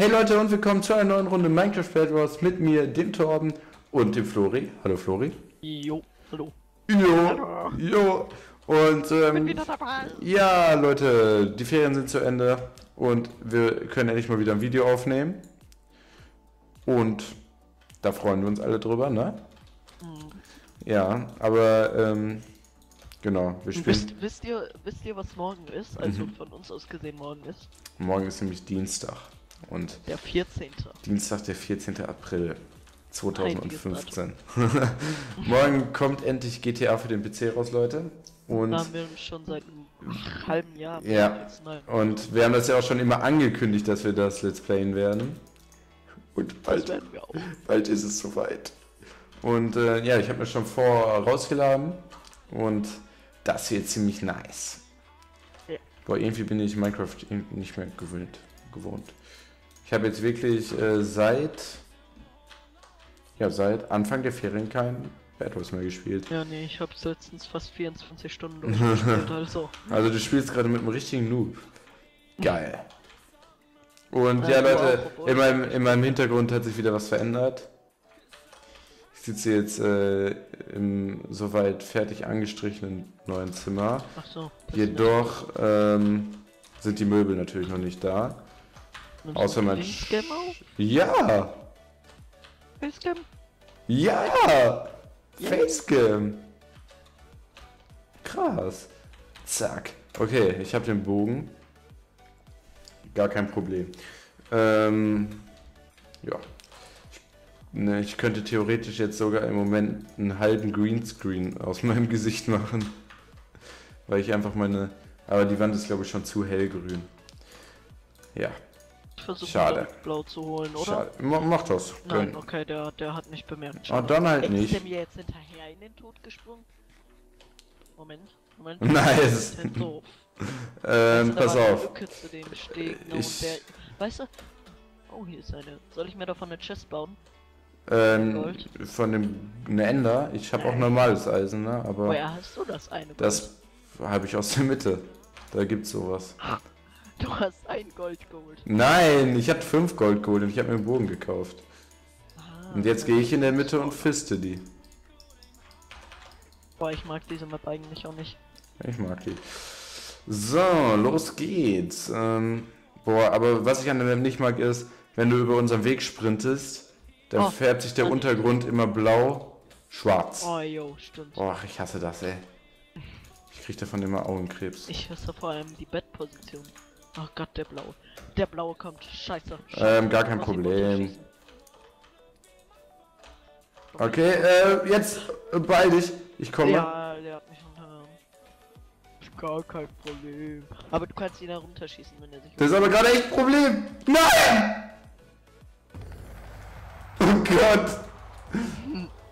Hey Leute und willkommen zu einer neuen Runde Minecraft Bad Wars mit mir, dem Torben und dem Flori. Hallo Flori. Jo, hallo. Jo, Hallo. jo. Und Bin ähm, wieder dabei. ja, Leute, die Ferien sind zu Ende und wir können endlich mal wieder ein Video aufnehmen. Und da freuen wir uns alle drüber, ne? Hm. Ja, aber ähm, genau, wir spielen. Wisst, wisst, ihr, wisst ihr, was morgen ist? Also Mhm. von uns aus gesehen morgen ist? Morgen ist nämlich Dienstag und Der 14. Dienstag, der 14. April 2015. Heiliges Morgen kommt endlich GTA für den PC raus, Leute. Und, haben wir schon seit einem halben Jahr. Ja. und wir haben das ja auch schon immer angekündigt, dass wir das Let's Playen werden. Und bald, bald ist es soweit. Und äh, ja, ich habe mir schon vor rausgeladen und das wird ziemlich nice. Ja. Boah, irgendwie bin ich Minecraft nicht mehr gewöhnt, gewohnt. Ich habe jetzt wirklich äh, seit ja, seit Anfang der Ferien kein Bad Wars mehr gespielt. Ja, nee, ich hab's letztens fast 24 Stunden durchgespielt, also. Also du spielst gerade mit einem richtigen Noob. Geil. Und Ja, ja, du Leute, in meinem, in meinem Hintergrund hat sich wieder was verändert. Ich sitze jetzt äh, im soweit fertig angestrichenen neuen Zimmer. Ach so. Jedoch ähm, sind die Möbel natürlich noch nicht da. Außer auf? Ja! Facecam? Ja! Facecam! Krass. Zack. Okay, ich habe den Bogen. Gar kein Problem. Ähm, ja. Ich, ne, ich könnte theoretisch jetzt sogar im Moment einen halben Greenscreen aus meinem Gesicht machen. Weil ich einfach meine... Aber die Wand ist, glaube ich, schon zu hellgrün. Ja, Ich versuche Schade. blau zu holen, oder? schade. Ma- Mach das. Nein, okay, der, der hat nicht bemerkt. Ah, dann halt Ist nicht. der mir jetzt hinterher in den Tod gesprungen? Moment, Moment. Nice. Ist doof. Ähm, pass auf. Lücke zu dem Steg, ne, Ich- und der, weißt du? Oh, hier ist eine. Soll ich mir davon eine Chest bauen? Ähm, Gold? von dem ne Ender. Ich habe auch normales Eisen, ne? Aber Woher hast du das eine? Gold? das habe ich aus der Mitte. Da gibt's sowas. Du hast ein Gold geholt. Nein, ich hatte fünf Gold geholt und ich habe mir einen Bogen gekauft. Ah, Und jetzt gehe ich in der Mitte und fiste die. Boah, ich mag diese Map eigentlich auch nicht. Ich mag die. So, los geht's. Ähm, boah, aber was ich an der Map nicht mag ist, wenn du über unseren Weg sprintest, dann Oh, färbt sich der. Untergrund immer blau, schwarz. Oh, jo, stimmt. Boah, ich hasse das, ey. Ich krieg davon immer Augenkrebs. Ich hasse vor allem die Bettposition. Oh Gott, der blaue. Der blaue kommt. Scheiße. Ähm, gar kein Problem. Okay, äh, jetzt beeil dich. Ich komme. Ja, der hat mich unter. Gar kein Problem. Aber du kannst ihn da runterschießen, wenn er sich. Das ist aber gerade echt ein Problem. Nein! Oh Gott.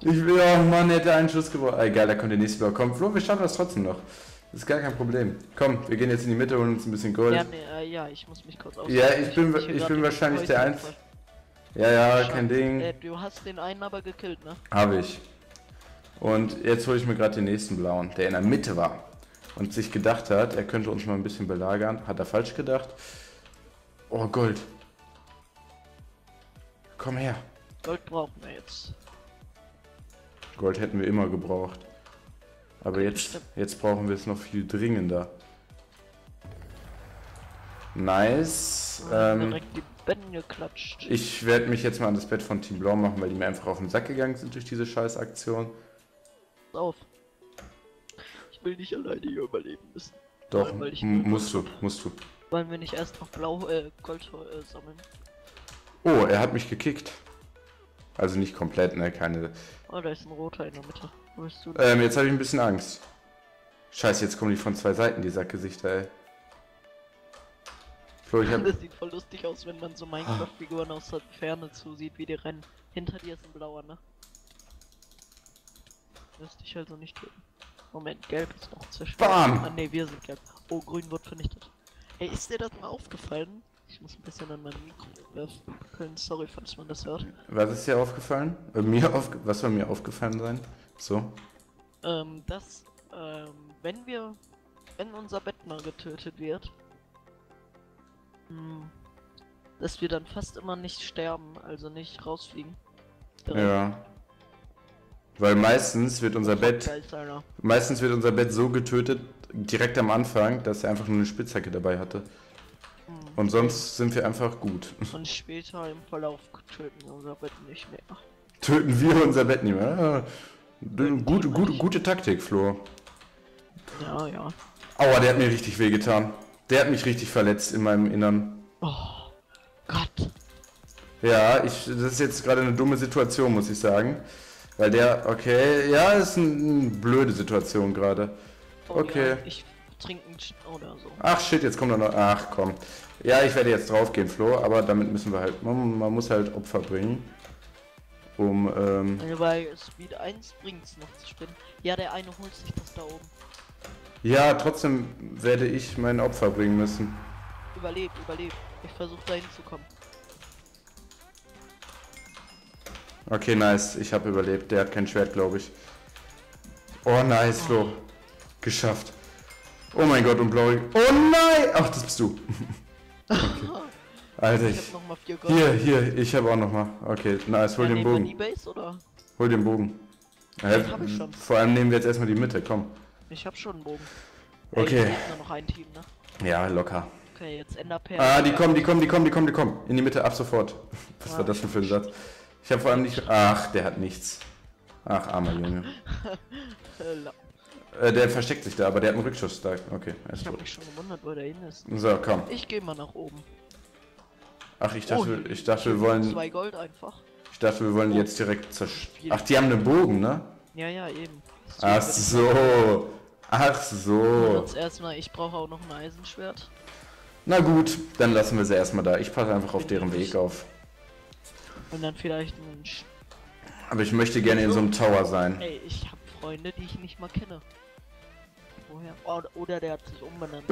Ich will, oh Mann, hätte einen Schuss gebraucht. Egal, da kommt der nächste. Komm, Flo, wir schaffen das trotzdem noch. Das ist gar kein Problem. Komm, wir gehen jetzt in die Mitte und uns ein bisschen Gold. Ja, nee, äh, ja, ich muss mich kurz aus. Ja, ich bin- mich hier ich bin in wahrscheinlich der Häuser Einz- gefallen. Ja, ja, Schade. kein Ding. Äh, du hast den einen aber gekillt, ne? Habe ich. Und jetzt hole ich mir gerade den nächsten blauen, der in der Mitte war. Und sich gedacht hat, er könnte uns mal ein bisschen belagern. Hat er falsch gedacht. Oh, Gold. Komm her. Gold brauchen wir jetzt. Gold hätten wir immer gebraucht. Aber jetzt, jetzt brauchen wir es noch viel dringender. Nice. Ähm, Direkt die Betten geklatscht. ich werde mich jetzt mal an das Bett von Team Blau machen, weil die mir einfach auf den Sack gegangen sind durch diese scheiß Aktion. Pass auf. Ich will nicht alleine hier überleben müssen. Doch, Nein, musst du, musst du. Wollen wir nicht erst noch blau äh, Gold äh, sammeln? Oh, er hat mich gekickt. Also nicht komplett, ne? Keine. Oh, da ist ein roter in der Mitte. Wo bist du? Ähm, jetzt habe ich ein bisschen Angst. Scheiße, jetzt kommen die von zwei Seiten, die Sackgesichter, ey. Flo, ich hab. Das sieht voll lustig aus, wenn man so Minecraft-Figuren aus der Ferne zusieht, wie die rennen. Hinter dir ist ein blauer, ne? Wirst dich also nicht töten. Moment, gelb ist noch zerstört. Bam! Ah ne, wir sind gelb. Oh, grün wird vernichtet. Ey, ist dir das mal aufgefallen? Ich muss ein bisschen an meinem Mikro werfen. Sorry, falls man das hört. Was ist dir aufgefallen? Äh, mir aufge was soll mir aufgefallen sein? So. Ähm, dass, ähm, wenn wir, wenn unser Bettner getötet wird, hm, dass wir dann fast immer nicht sterben, also nicht rausfliegen. Ja. Weil meistens wird unser Bett, Geil, meistens wird unser Bett so getötet, direkt am Anfang, dass er einfach nur eine Spitzhacke dabei hatte. Hm. Und sonst sind wir einfach gut. Und später im Verlauf töten wir unser Bett nicht mehr. Töten wir unser Bett nicht mehr. Gute, gute, gute Taktik, Flo. Ja, ja. Aua, der hat mir richtig wehgetan. Der hat mich richtig verletzt in meinem Innern. Oh Gott. Ja, ich, das ist jetzt gerade eine dumme Situation, muss ich sagen. Weil der, okay, ja, ist eine, eine blöde Situation gerade. Oh, Okay. Ja, ich trinke einen oder so. Ach shit, jetzt kommt er noch. Ach komm. Ja, ich werde jetzt draufgehen, Flo, aber damit müssen wir halt. Man, man muss halt Opfer bringen. Um, ähm. Also bei Speed 1 bringt's noch zu spinnen. Ja, der eine holt sich das da oben. Ja, trotzdem werde ich mein Opfer bringen müssen. Überlebt, überlebt. Ich versuche da hinzukommen. Okay, nice. Ich habe überlebt. Der hat kein Schwert, glaube ich. Oh, nice, Flo. Geschafft. Oh mein Gott, und Blauig. Oh nein! Ach, das bist du. okay. Alter, Ich ich. hab noch vier Gold. Hier, hier, ich habe auch noch mal. Okay, nice. Hol Ja, den Bogen. Base oder? Hol den Bogen. Den hab ich schon. Vor allem nehmen wir jetzt erstmal die Mitte, komm. Ich hab schon einen Bogen. Okay. Ey, noch ein Team, ne? Ja, locker. Okay, jetzt Enderperl. Ah, die kommen, die kommen, die kommen, die kommen, die kommen. In die Mitte, ab sofort. Was Ah, war das denn für ein Satz? Ich habe vor allem nicht. Ach, der hat nichts. Ach, armer Junge. Äh, Äh, der versteckt sich da, aber der hat einen Rückschuss da. Okay, er ist Ich hab tot. mich schon gewundert, wo der hin ist. So, komm. Ich gehe mal nach oben. Ach, ich dachte, Oh, ich dachte, wir wollen, Zwei Gold einfach. ich dachte, wir wollen Oh. jetzt direkt zersch... Ach, die haben einen Bogen, ne? Ja, ja, eben. Ach so. Ach so. Jetzt erstmal, ich brauche auch noch ein Eisenschwert. Na gut, dann lassen wir sie erstmal da. Ich passe einfach auf deren Weg auf. Und dann vielleicht ein. Sch Aber ich möchte gerne in so einem Tower sein. Ey, ich hab Freunde, die ich nicht mal kenne. Woher? Oder, oder der hat sich umbenannt.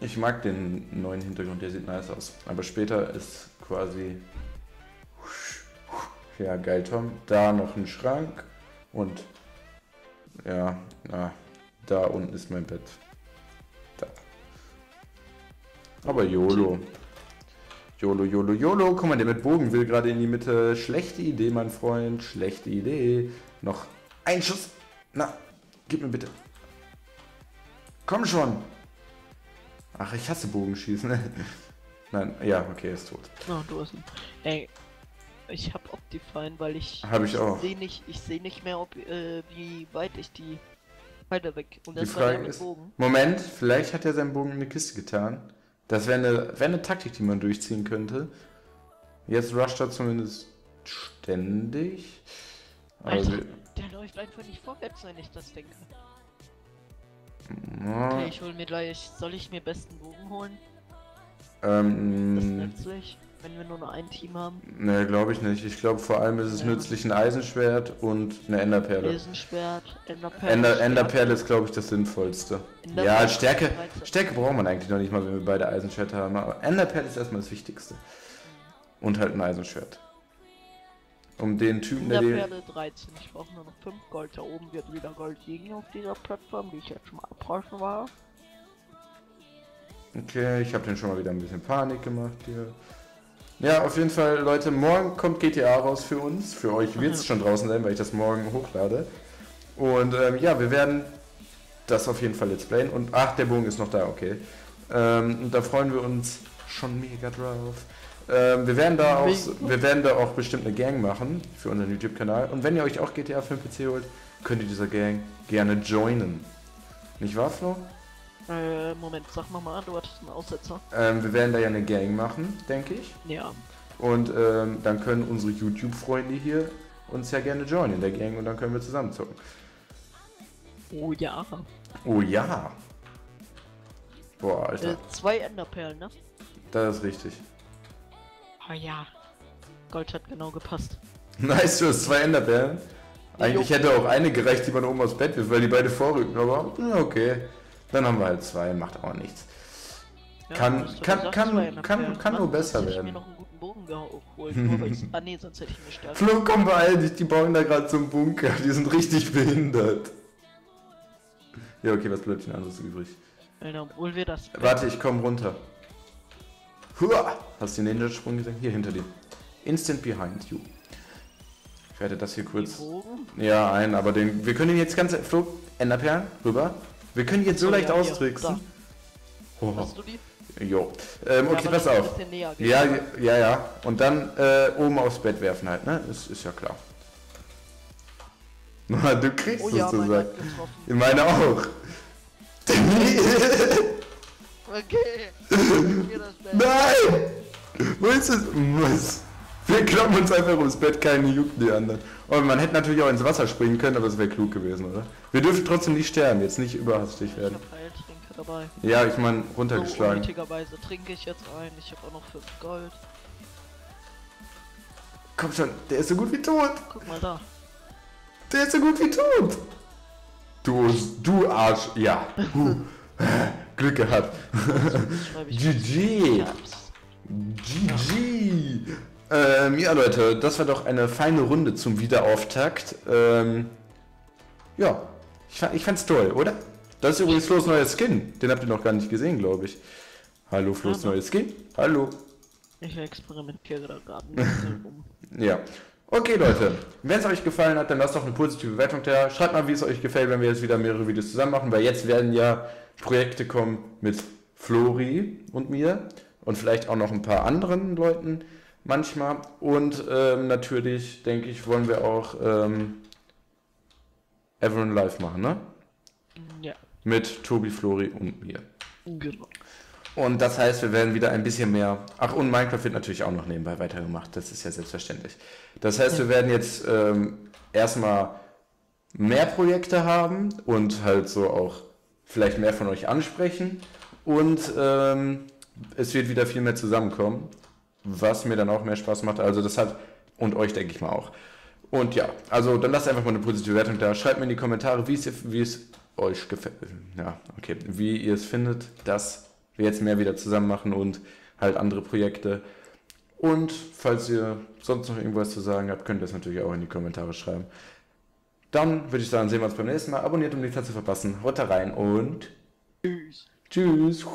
Ich mag den neuen Hintergrund, der sieht nice aus. Aber später ist quasi. Ja, geil, Tom. Da noch ein Schrank und. Ja, na, da unten ist mein Bett. Da. Aber YOLO. YOLO, YOLO, YOLO. Guck mal, der mit Bogen will gerade in die Mitte. Schlechte Idee, mein Freund. Schlechte Idee. Noch ein Schuss. Na, gib mir bitte. Komm schon. Ach, ich hasse Bogenschießen. Nein, ja, okay, er ist tot. Oh, du hast ihn. Ey, ich hab Optifine, weil ich. Hab ich auch. sehe nicht, ich sehe nicht mehr, ob, äh, wie weit ich die weiter weg. Und Die das der Frage mit ist- Bogen. Moment, vielleicht hat er seinen Bogen in eine Kiste getan. Das wäre eine, wär eine Taktik, die man durchziehen könnte. Jetzt rusht er zumindest ständig. Alter, wir- der läuft einfach nicht vorwärts, wenn ich das denke. Okay, ich hol mir gleich. Soll ich mir besten Bogen holen? Das ähm, nützlich, wenn wir nur noch ein Team haben. ne, glaube ich nicht. Ich glaube vor allem ist es Ja. nützlich ein Eisenschwert und eine Enderperle. Eisenschwert, Enderperle. Ender. Enderperle ist, glaube ich, das Sinnvollste. Enderperle Ja, ist Stärke, 13. Stärke braucht man eigentlich noch nicht mal, wenn wir beide Eisenschwerter haben. Aber Enderperle ist erstmal das Wichtigste. Und halt ein Eisenschwert. Um den Typen, der die... Enderperle 13. Ich brauche nur noch 5 Gold. Da oben wird wieder Gold liegen auf dieser Plattform, die ich jetzt schon mal abrauschen war. Okay, ich habe den schon mal wieder ein bisschen Panik gemacht hier. Ja, auf jeden Fall, Leute, morgen kommt GTA raus für uns. Für euch wird es schon draußen sein, weil ich das morgen hochlade. Und ähm, ja, wir werden das auf jeden Fall let's playen. Und ach, der Bogen ist noch da, okay. Ähm, und da freuen wir uns schon mega drauf. Ähm, wir, werden da auch, wir werden da auch bestimmt eine Gang machen für unseren YouTube-Kanal. Und wenn ihr euch auch GTA für den PC holt, könnt ihr dieser Gang gerne joinen. Nicht wahr, Flo? Äh, Moment, sag mal mal, du hattest einen Aussetzer. Ähm, wir werden da ja eine Gang machen, denke ich. Ja. Und ähm, dann können unsere YouTube-Freunde hier uns ja gerne joinen in der Gang und dann können wir zusammen zocken. Oh ja. Oh ja. Boah, Alter. Äh, zwei Enderperlen, ne? Das ist richtig. Ah ja. Gold hat genau gepasst. Nice, du hast zwei Enderperlen. Eigentlich Jo. hätte auch eine gereicht, die man oben aufs Bett wirft, weil die beide vorrücken, aber ja, okay. Dann haben wir halt zwei, macht auch nichts. Ja, Kann- kann- gesagt, kann- kann- kann nur besser werden. Ich mir noch einen guten Bogen geholt. Nur ich, ah nee, sonst hätte ich mir stärker. Flo, komm beeil dich, die bauen da gerade zum Bunker, die sind richtig behindert. Ja, okay, was bleibt denn anderes übrig? Alter, obwohl wir das. Warte, ich komm runter. Hua! Hast du den Ninja-Sprung gesehen? Hier hinter dir. Instant behind you. Ich werde das hier kurz. Ja, ein, aber den. Wir können ihn jetzt ganz. Flo, Enderperlen, rüber. Wir können ihn jetzt so So, leicht ja, austricksen. Oh, Hast du die? jo. Ähm, Ja, okay, aber pass auf. näher, Ja, ja, ja. Und dann äh, oben aufs Bett werfen halt, ne? Ist, ist ja klar. Du kriegst Oh es ja, getroffen. Ich meine auch. Okay. Nein! Wo ist es? Was? Wir kloppen uns einfach ums Bett, keine juckt die anderen. Und man hätte natürlich auch ins Wasser springen können, aber es wäre klug gewesen, oder? Wir dürfen trotzdem nicht sterben, jetzt nicht überhastig Ich werden. hab Heiltränke dabei. Ja, ich meine, So runtergeschlagen. unnötigerweise trinke ich jetzt ein. Ich habe auch noch 5 Gold. Komm schon, der ist so gut wie tot. Guck mal da. Der ist so gut wie tot. Du, du Arsch. Ja. Glück gehabt. GG. GG. Ähm, ja, Leute, das war doch eine feine Runde zum Wiederauftakt. Ähm, ja, ich, ich fand's toll, oder? Das ist übrigens Flo's neuer Skin. Den habt ihr noch gar nicht gesehen, glaube ich. Hallo, Flo's neuer Skin. Hallo. ich experimentiere da gerade ein bisschen rum. Ja. Okay, Leute. Wenn es euch gefallen hat, dann lasst doch eine positive Bewertung da. Schreibt mal, wie es euch gefällt, wenn wir jetzt wieder mehrere Videos zusammen machen, weil jetzt werden ja Projekte kommen mit Flori und mir und vielleicht auch noch ein paar anderen Leuten manchmal. Und ähm, natürlich, denke ich, wollen wir auch ähm, Everyone Live machen, ne? Ja, Mit Tobi, Flori und mir. genau. Und das heißt, wir werden wieder ein bisschen mehr. Ach, und Minecraft wird natürlich auch noch nebenbei weitergemacht. Das ist ja selbstverständlich. Das heißt, wir werden jetzt ähm, erstmal mehr Projekte haben und halt so auch vielleicht mehr von euch ansprechen. Und ähm, es wird wieder viel mehr zusammenkommen, was mir dann auch mehr Spaß macht. Also das hat, und euch denke ich mal auch. Und ja, also dann lasst einfach mal eine positive Wertung da. Schreibt mir in die Kommentare, wie es, wie es euch gefällt. Ja, okay. Wie ihr es findet, dass wir jetzt mehr wieder zusammen machen und halt andere Projekte. Und falls ihr sonst noch irgendwas zu sagen habt, könnt ihr das natürlich auch in die Kommentare schreiben. Dann würde ich sagen, sehen wir uns beim nächsten Mal. Abonniert, um nichts zu verpassen. Haut da rein und Tschüss. tschüss.